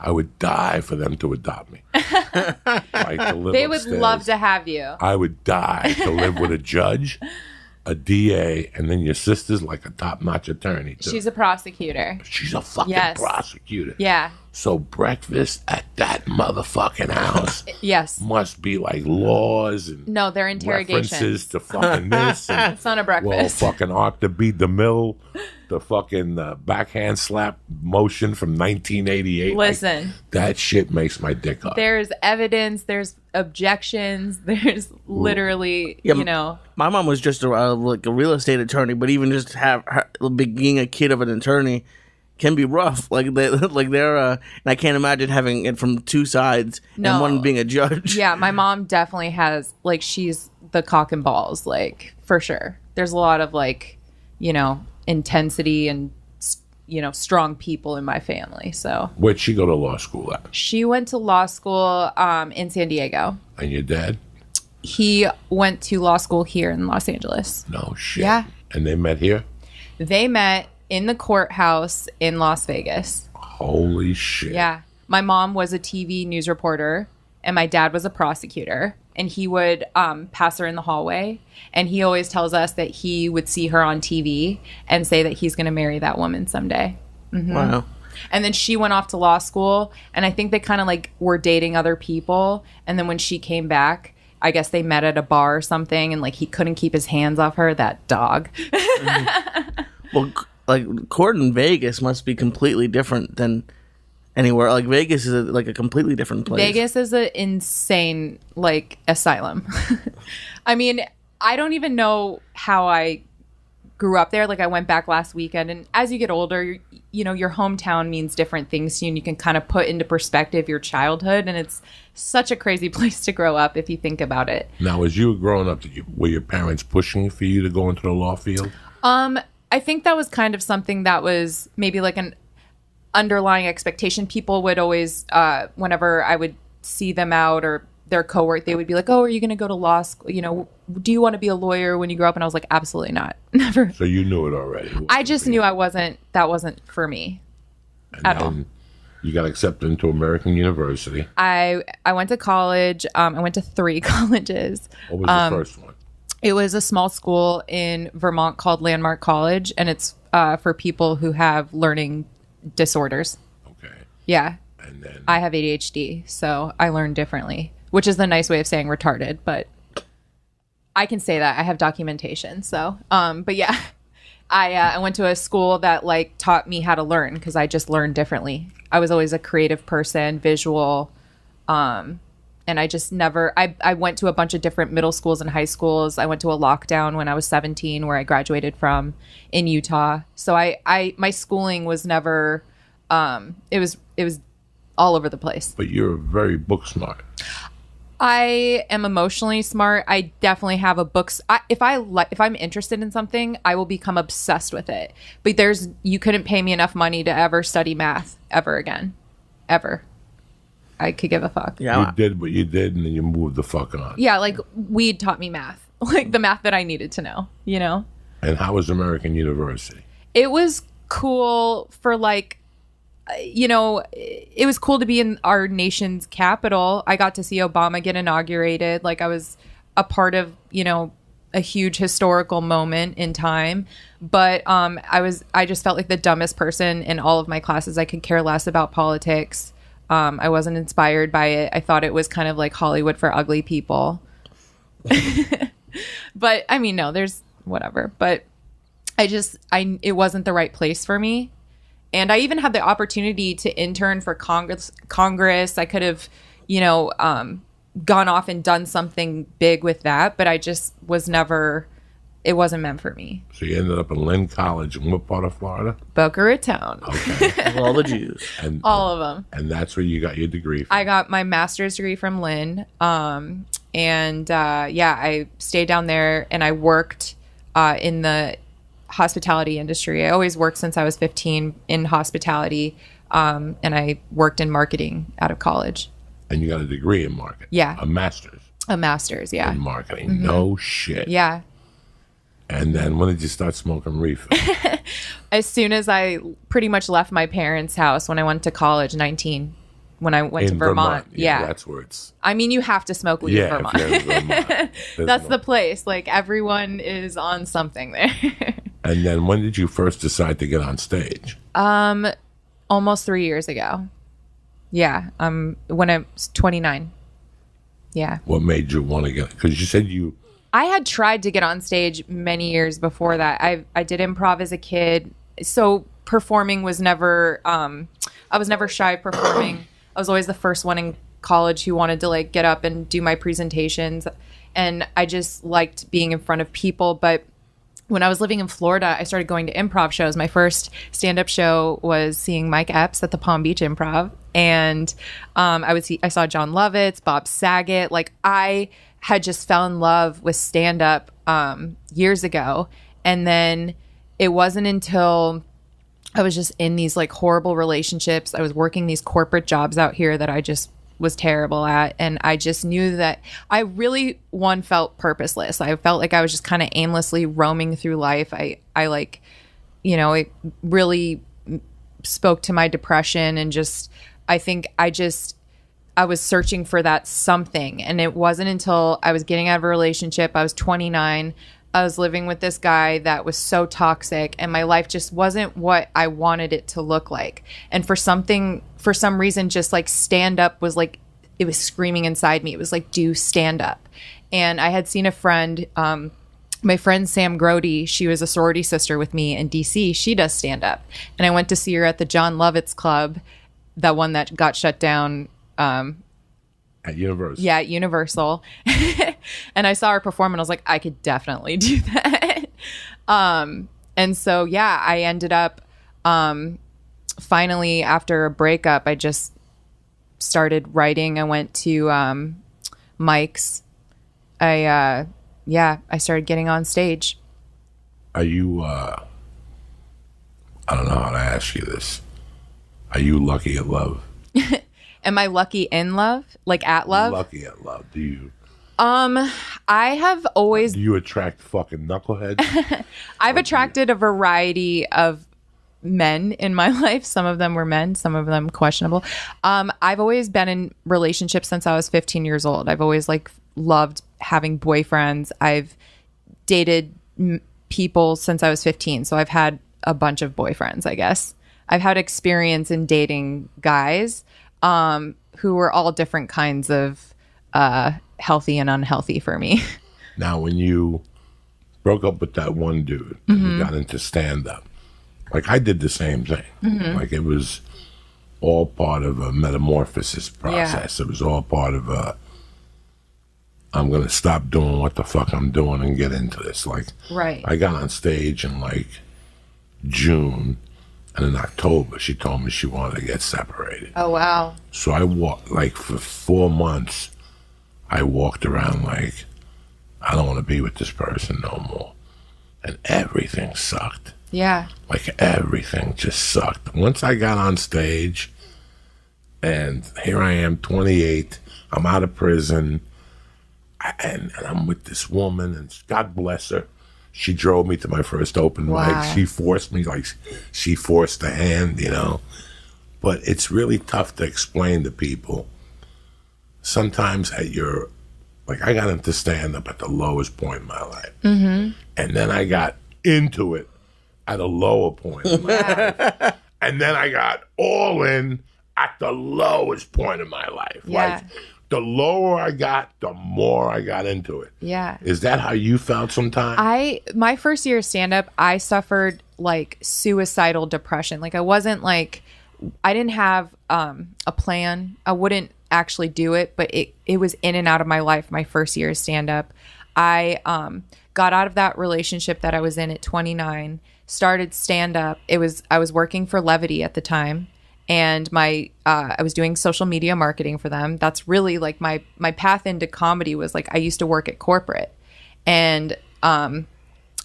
I would die for them to adopt me. like to live They would upstairs. love to have you. I would die to live with a judge, a DA, and then your sister's like a top-notch attorney. Too. She's a prosecutor. She's a fucking Yes. prosecutor. Yeah. So breakfast at that motherfucking house Yes. must be like laws and No, they're interrogations. references to fucking this. And, It's not a breakfast. well, breakfast. fucking Arthur B. DeMille, the fucking uh, backhand slap motion from 1988. Like, Listen, that shit makes my dick up. there's evidence, there's objections, there's literally, Yeah, you know, My mom was just a, uh, like a real estate attorney, but even just have her, being a kid of an attorney can be rough. Like they, like they're, uh, and I can't imagine having it from two sides No. and one being a judge. yeah, my mom definitely has, like, she's the cock and balls, like, for sure. There's a lot of, like, you know, intensity and, you know, strong people in my family. So Where'd she go to law school at? she went to law school um, in San Diego. And your dad? He went to law school here in Los Angeles. No shit. Yeah. And they met here? They met in the courthouse in Las Vegas. Holy shit. Yeah. My mom was a TV news reporter and my dad was a prosecutor. And he would um, pass her in the hallway. And he always tells us that he would see her on TV and say that he's going to marry that woman someday. Wow. And then she went off to law school. And I think they kind of like were dating other people. And then when she came back, I guess they met at a bar or something. And like he couldn't keep his hands off her, that dog. Well, like court in Vegas must be completely different than anywhere. Like Vegas is a, like a completely different place. Vegas is an insane like asylum. I mean, I don't even know how I grew up there. Like I went back last weekend, and as you get older, you you know your hometown means different things to you, and you can kind of put into perspective your childhood, and it's such a crazy place to grow up if you think about it. Now, as you were growing up, did you, were your parents pushing for you to go into the law field? Um, I think that was kind of something that was maybe like an underlying expectation. People would always, uh, whenever I would see them out or their cowork, they would be like, "Oh, are you going to go to law school? You know, do you want to be a lawyer when you grow up?" And I was like, "Absolutely not, never." So you knew it already. I just knew I wasn't. That wasn't for me. And at all. You got accepted into American University. I I went to college. Um, I went to three colleges. What was the Um, first one? It was a small school in Vermont called Landmark College, and it's uh, for people who have learning disorders. Okay. Yeah, And then I have ADHD, so I learn differently, which is the nice way of saying retarded, but I can say that I have documentation. So, um, but yeah, I uh, I went to a school that like taught me how to learn because I just learned differently. I was always a creative person, visual, um, and I just never. I I went to a bunch of different middle schools and high schools. I went to a lockdown when I was 17, where I graduated from in Utah. So I I my schooling was never. Um, it was it was all over the place. but you're very book smart. I am emotionally smart. I definitely have a books. I, if I like, if I'm interested in something, I will become obsessed with it. But there's, you couldn't pay me enough money to ever study math ever again, ever. I could give a fuck. Yeah, You did what you did, and then you moved the fuck on. Yeah, like weed taught me math, like the math that I needed to know. You know, And how was American University? it was cool for like uh, you know it was cool to be in our nation's capital i got to see obama get inaugurated like i was a part of you know a huge historical moment in time but um i was i just felt like the dumbest person in all of my classes i could care less about politics um i wasn't inspired by it i thought it was kind of like hollywood for ugly people but i mean no there's whatever but I just I it wasn't the right place for me. And I even had the opportunity to intern for Congress Congress. I could have, you know, um, gone off and done something big with that, but I just was never it wasn't meant for me. So you ended up in Lynn College in what part of Florida? Boca Raton. Okay. all the Jews. and All of them. and that's where you got your degree. From. I got my master's degree from Lynn. Um, and uh, yeah, I stayed down there and I worked uh, in the hospitality industry. I always worked since I was 15 in hospitality. Um, and I worked in marketing out of college. and you got a degree in marketing. Yeah. A master's A master's, yeah. in marketing. No shit. Yeah. And then when did you start smoking reefer? As soon as I pretty much left my parents' house when I went to college, 19. when I went in to Vermont. Yeah, Yeah. that's where it's. I mean, you have to smoke weed in Vermont. in Vermont, That's no- the place. Like everyone is on something there. And then when did you first decide to get on stage? Um, Almost three years ago. Yeah. Um. When I was 29. Yeah. What made you want to get? Because you said you I had tried to get on stage many years before that. I I did improv as a kid, so performing was never. Um, I was never shy performing. I was always the first one in college who wanted to like get up and do my presentations, and I just liked being in front of people. But when I was living in Florida, I started going to improv shows. My first stand up show was seeing Mike Epps at the Palm Beach Improv. And um, I would see, I saw Jon Lovitz, Bob Saget. Like, I had just fell in love with stand up um, years ago. And then it wasn't until I was just in these like horrible relationships. I was working these corporate jobs out here that I just was terrible at. And I just knew that I really, one, felt purposeless. I felt like I was just kind of aimlessly roaming through life. I, I like, you know, it really spoke to my depression and just, I think I just, I was searching for that something. And it wasn't until I was getting out of a relationship, I was 29. I was living with this guy that was so toxic, and my life just wasn't what I wanted it to look like. And for something, for some reason, just like stand up was like, it was screaming inside me. It was like, do stand up. And I had seen a friend, um, my friend Sam Grody, she was a sorority sister with me in DC. She does stand up. And I went to see her at the Jon Lovitz Club, that one that got shut down at Universal. yeah, at Universal. and I saw her perform and I was like, I could definitely do that. um, and so yeah, I ended up um finally after a breakup, I just started writing. I went to um Mike's. I uh yeah, I started getting on stage. Are you? uh I don't know how to ask you this. Are you lucky at love? Am I lucky in love? Like at love? Lucky at love. Do you? Um, I have always Do you attract fucking knuckleheads? I've attracted a variety of men in my life. Some of them were men, some of them questionable. Um, I've always been in relationships since I was 15 years old. I've always like loved having boyfriends. I've dated m- people since I was 15, so I've had a bunch of boyfriends, I guess. I've had experience in dating guys um, who were all different kinds of uh, healthy and unhealthy for me. now, when you broke up with that one dude and Mm-hmm. you got into stand up, like I did the same thing. Mm-hmm. Like it was all part of a metamorphosis process. It was all part of a. I'm gonna stop doing what the fuck I'm doing and get into this. Like, Right. I got on stage in like June, and in October she told me she wanted to get separated. Oh wow. So I walked like for four months. I walked around like I don't want to be with this person no more, and everything sucked. Yeah. Like everything just sucked. Once I got on stage, and here I am, 28. I'm out of prison, and, and I'm with this woman, and God bless her. She drove me to my first open Wow. mic. She forced me, like she forced the hand, you know. But it's really tough to explain to people. Sometimes at your, like I got into stand up at the lowest point in my life, mm-hmm. and then I got into it at a lower point. in my life. And then I got all in at the lowest point in my life. Yeah. Like the lower I got, the more I got into it. Yeah. Is that how you felt sometimes? I my first year of stand up, I suffered like suicidal depression. Like I wasn't like I didn't have um a plan. I wouldn't actually do it, but it it was in and out of my life my first year of stand up. I um got out of that relationship that I was in at 29, started stand up. It was I was working for Levity at the time and my uh, I was doing social media marketing for them. That's really like my my path into comedy was like I used to work at corporate and um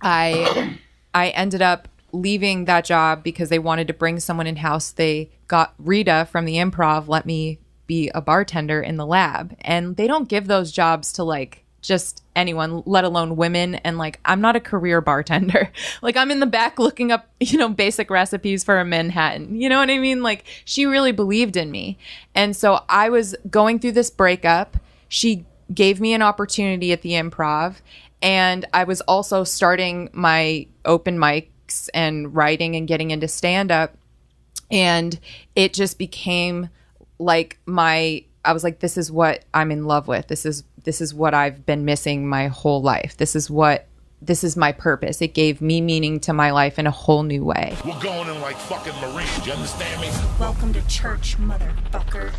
I I ended up leaving that job because they wanted to bring someone in house. They got Rita from the improv let me be a bartender in the lab. And they don't give those jobs to like just anyone, let alone women. And like, I'm not a career bartender. like, I'm in the back looking up, you know, basic recipes for a Manhattan. You know what I mean? Like, she really believed in me. And so I was going through this breakup. She gave me an opportunity at the improv. And I was also starting my open mics and writing and getting into stand up. And it just became like my I was like, this is what I'm in love with. This is this is what I've been missing my whole life. This is what this is my purpose. It gave me meaning to my life in a whole new way. We're going in like fucking Marines. You understand me? Welcome to church, motherfucker.